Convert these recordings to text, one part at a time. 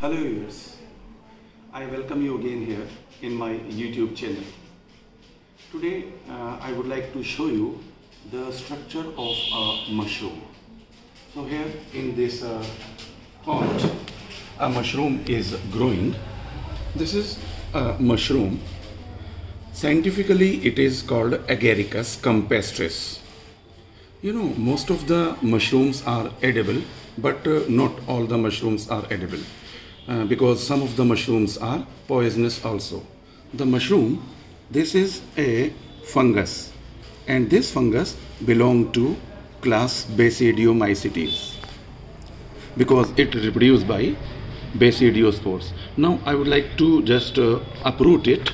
Hello viewers, I welcome you again here in my YouTube channel. Today uh, I would like to show you the structure of a mushroom. So here in this uh, pot, a mushroom is growing. This is a mushroom. Scientifically it is called Agaricus campestris. You know, most of the mushrooms are edible, but uh, not all the mushrooms are edible uh, because some of the mushrooms are poisonous also. The mushroom, this is a fungus, and this fungus belong to class Basidiomycetes because it reproduced by Basidiospores. Now I would like to just uh, uproot it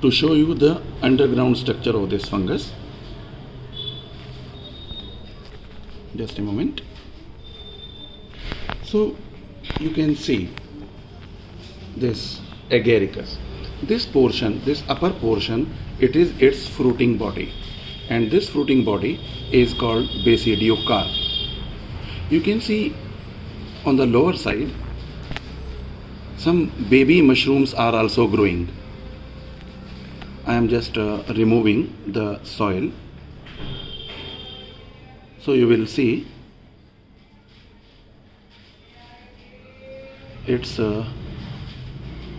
to show you the underground structure of this fungus. just a moment so you can see this agaricus. This portion this upper portion it is its fruiting body. And this fruiting body is called basidiocarp you can see on the lower side some baby mushrooms are also growing. I am just uh, removing the soil. So you will see its uh,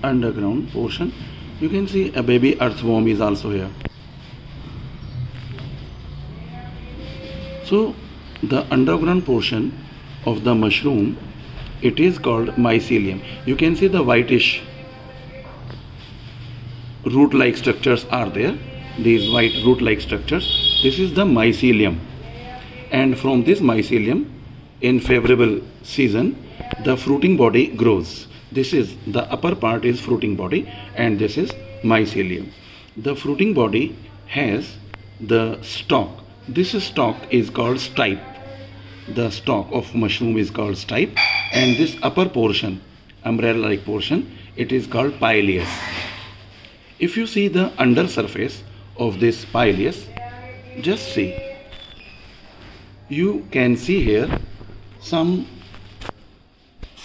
underground portion. You can see a baby earthworm is also here. So the underground portion of the mushroom it is called mycelium. You can see the whitish root like structures are there. These white root like structures. This is the mycelium. And from this mycelium in favorable season the fruiting body grows. This is the upper part is fruiting body and this is mycelium. The fruiting body has the stalk. This stalk is called stipe. The stalk of mushroom is called stipe. And this upper portion umbrella like portion it is called pileus. If you see the under surface of this pileus just see. You can see here some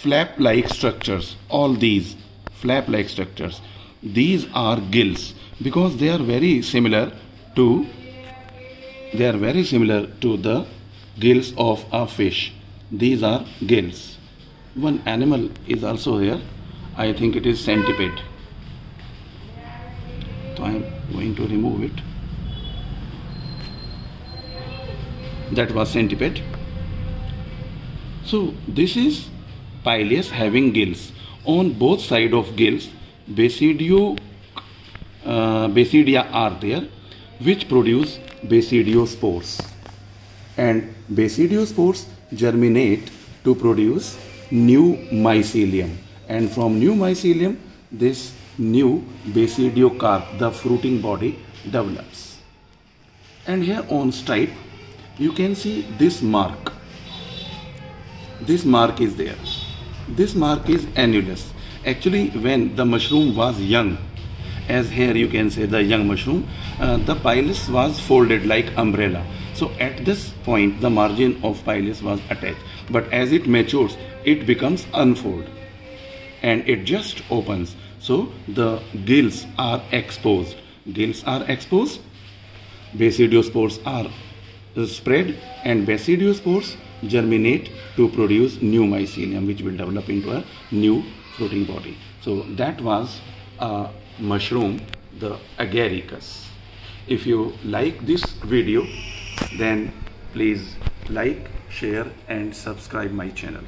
flap like structures. All these flap like structures. These are gills because they are very similar to they are very similar to the gills of a fish. These are gills. One animal is also here. I think it is centipede. So i am going to remove it. That was centipede. So this is pileus having gills. On both side of gills basidio uh, basidia are there which produce basidiospores and basidiospores germinate to produce new mycelium. And from new mycelium this new basidiocarp the fruiting body develops. And here on stipe, you can see this mark. This mark is there this mark is annulus actually when the mushroom was young as here you can say the young mushroom uh, the pileus was folded like umbrella. So at this point the margin of pileus was attached. But as it matures it becomes unfold. And it just opens. So the gills are exposed. Gills are exposed. Basidiospores are spread and basidiospores germinate to produce new mycelium which will develop into a new fruiting body. So that was a mushroom, the agaricus. If you like this video then please like, share and subscribe my channel.